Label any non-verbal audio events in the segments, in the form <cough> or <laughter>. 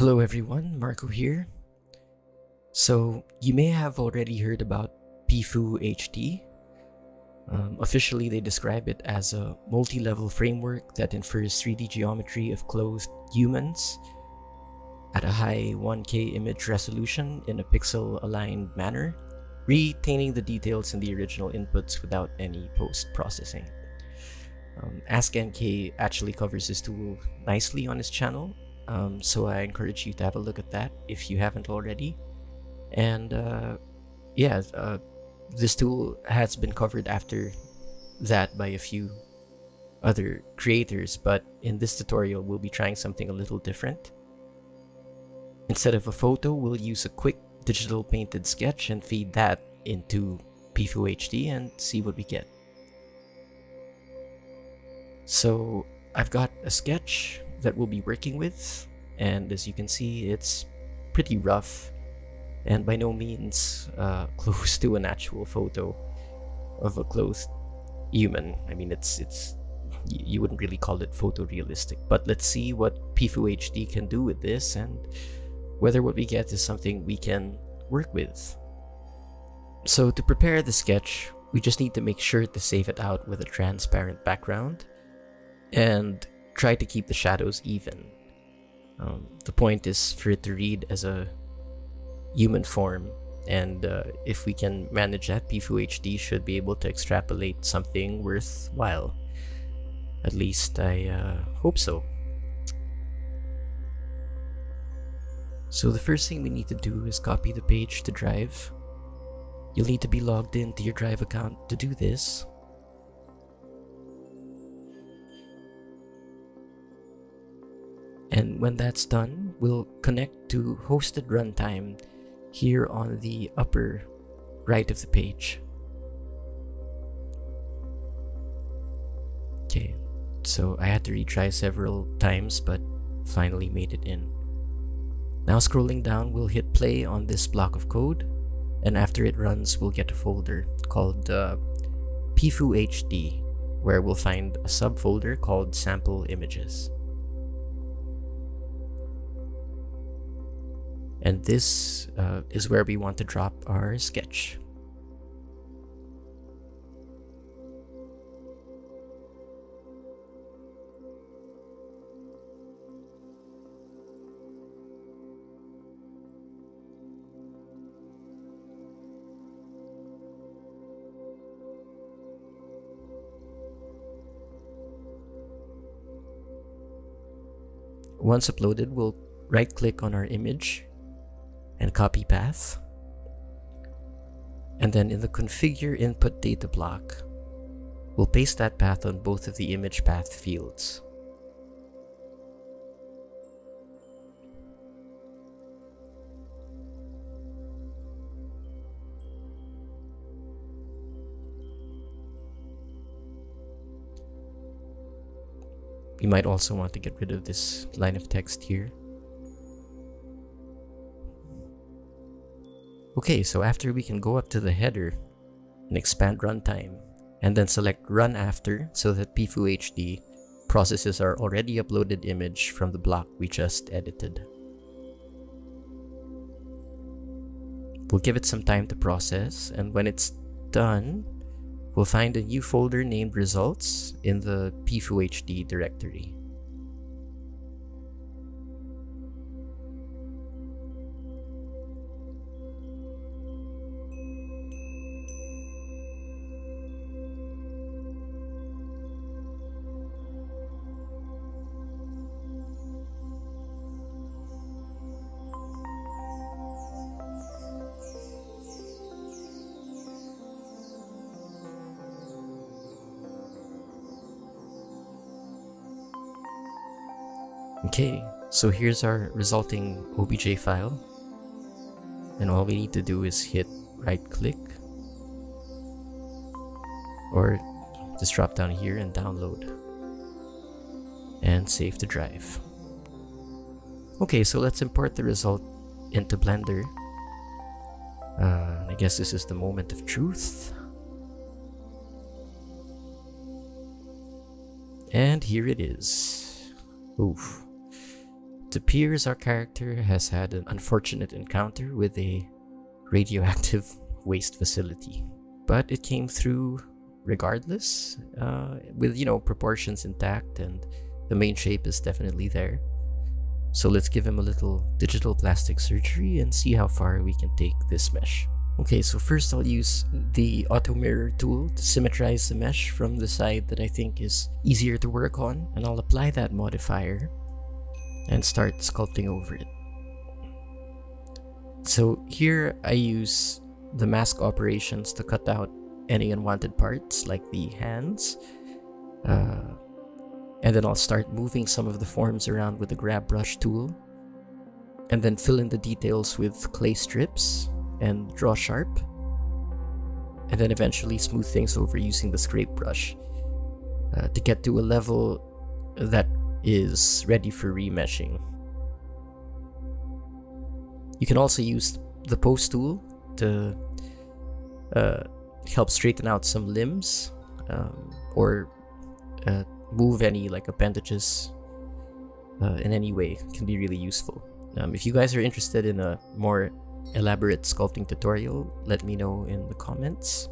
Hello everyone, Marco here. So, you may have already heard about PIFu HD. Um, officially, they describe it as a multi-level framework that infers 3D geometry of clothed humans at a high 1K image resolution in a pixel-aligned manner, retaining the details in the original inputs without any post-processing. Um, AskNK actually covers this tool nicely on his channel, um, so I encourage you to have a look at that if you haven't already. And uh, yeah, uh, this tool has been covered after that by a few other creators, but in this tutorial we'll be trying something a little different. Instead of a photo, we'll use a quick digital painted sketch and feed that into PIFu HD and see what we get. So I've got a sketch that we'll be working with and as you can see it's pretty rough and by no means uh, <laughs> close to an actual photo of a clothed human. I mean it's it's you wouldn't really call it photorealistic but let's see what PIFu HD can do with this and whether what we get is something we can work with. So to prepare the sketch, we just need to make sure to save it out with a transparent background and try to keep the shadows even. Um, the point is for it to read as a human form and uh, if we can manage that, PIFu HD should be able to extrapolate something worthwhile. At least I uh, hope so. So the first thing we need to do is copy the page to Drive. You'll need to be logged into your Drive account to do this. And when that's done, we'll connect to hosted runtime here on the upper right of the page. Okay, so I had to retry several times but finally made it in. Now scrolling down, we'll hit play on this block of code and after it runs, we'll get a folder called uh, PIFu HD where we'll find a subfolder called sample images. And this uh, is where we want to drop our sketch. Once uploaded, we'll right click on our image and copy path. And then in the configure input data block, we'll paste that path on both of the image path fields. You might also want to get rid of this line of text here. Okay, so after we can go up to the header and expand runtime, and then select run after so that PIFu HD processes our already uploaded image from the block we just edited. We'll give it some time to process, and when it's done, we'll find a new folder named results in the PIFu HD directory. Okay, so here's our resulting OBJ file. And all we need to do is hit right click or just drop down here and download and save the drive. Okay, so let's import the result into Blender. Uh, I guess this is the moment of truth. And here it is. Oof. It appears our character has had an unfortunate encounter with a radioactive <laughs> waste facility, but it came through regardless, uh, with you know proportions intact, and the main shape is definitely there. So let's give him a little digital plastic surgery and see how far we can take this mesh. Okay, so first I'll use the auto mirror tool to symmetrize the mesh from the side that I think is easier to work on, and I'll apply that modifier and start sculpting over it. So here I use the mask operations to cut out any unwanted parts like the hands. Uh, and then I'll start moving some of the forms around with the grab brush tool. And then fill in the details with clay strips and draw sharp. And then eventually smooth things over using the scrape brush uh, to get to a level that is ready for remeshing. You can also use the pose tool to uh, help straighten out some limbs um, or uh, move any like appendages uh, in any way can be really useful. Um, if you guys are interested in a more elaborate sculpting tutorial, let me know in the comments.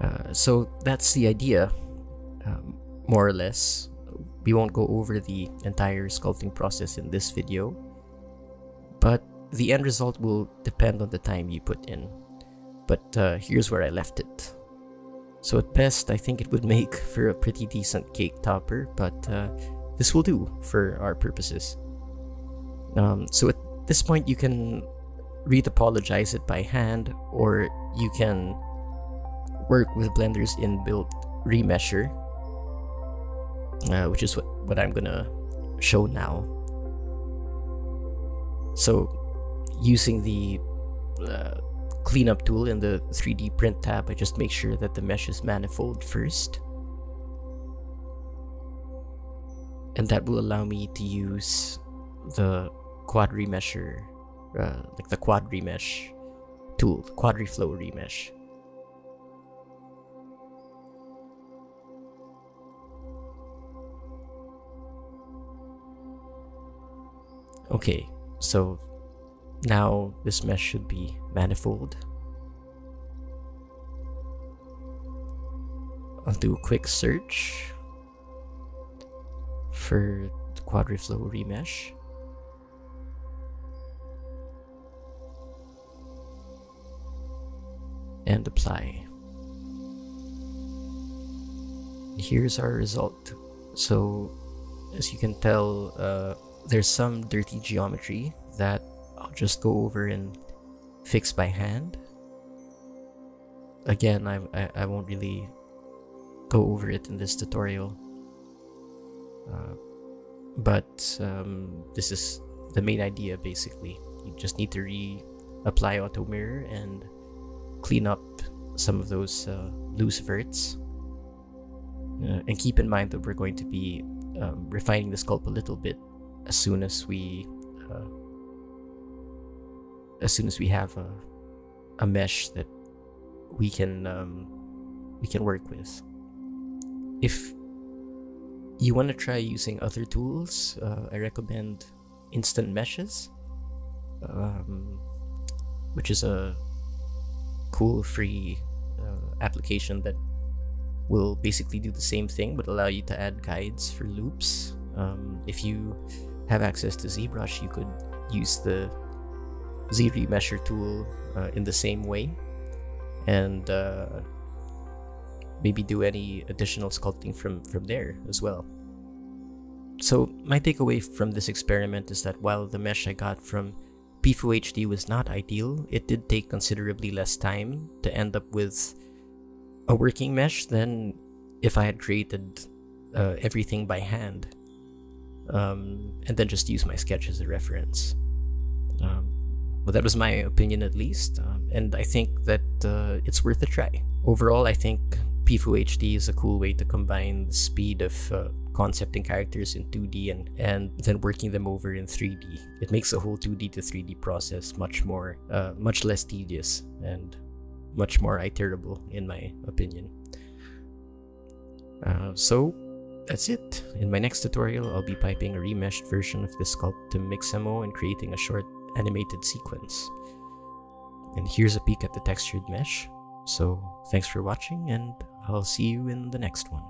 Uh, so that's the idea, um, more or less. We won't go over the entire sculpting process in this video, but the end result will depend on the time you put in. But uh, here's where I left it. So at best, I think it would make for a pretty decent cake topper, but uh, this will do for our purposes. Um, so at this point, you can retopologize it by hand, or you can work with Blender's inbuilt remesher, uh, which is what, what I'm gonna show now. So using the uh, cleanup tool in the 3D print tab, I just make sure that the mesh is manifold first. And that will allow me to use the quad remesher, uh, like the quad remesh tool, quadriflow remesh. Okay, so now this mesh should be manifold. I'll do a quick search for the Quadriflow remesh. And apply. Here's our result. So, as you can tell, uh, there's some dirty geometry that I'll just go over and fix by hand. Again, I, I, I won't really go over it in this tutorial. Uh, but um, this is the main idea basically. You just need to reapply auto mirror and clean up some of those uh, loose verts. Uh, and keep in mind that we're going to be um, refining the sculpt a little bit as soon as we uh, as soon as we have a, a mesh that we can um, we can work with. If you want to try using other tools, uh, I recommend Instant Meshes, um, which is a cool free uh, application that will basically do the same thing but allow you to add guides for loops. Um, if you have access to ZBrush, you could use the Z remesher tool uh, in the same way and uh, maybe do any additional sculpting from, from there as well. So my takeaway from this experiment is that while the mesh I got from PIFu HD was not ideal, it did take considerably less time to end up with a working mesh than if I had created uh, everything by hand um, and then just use my sketch as a reference. Um, well, that was my opinion at least, um, and I think that uh, it's worth a try. Overall, I think PIFu HD is a cool way to combine the speed of uh, concepting characters in 2D and, and then working them over in 3D. It makes the whole 2D to 3D process much more, uh, much less tedious and much more iterable, in my opinion. Uh, so, that's it. In my next tutorial, I'll be piping a remeshed version of this sculpt to Mixamo and creating a short animated sequence. And here's a peek at the textured mesh. So thanks for watching and I'll see you in the next one.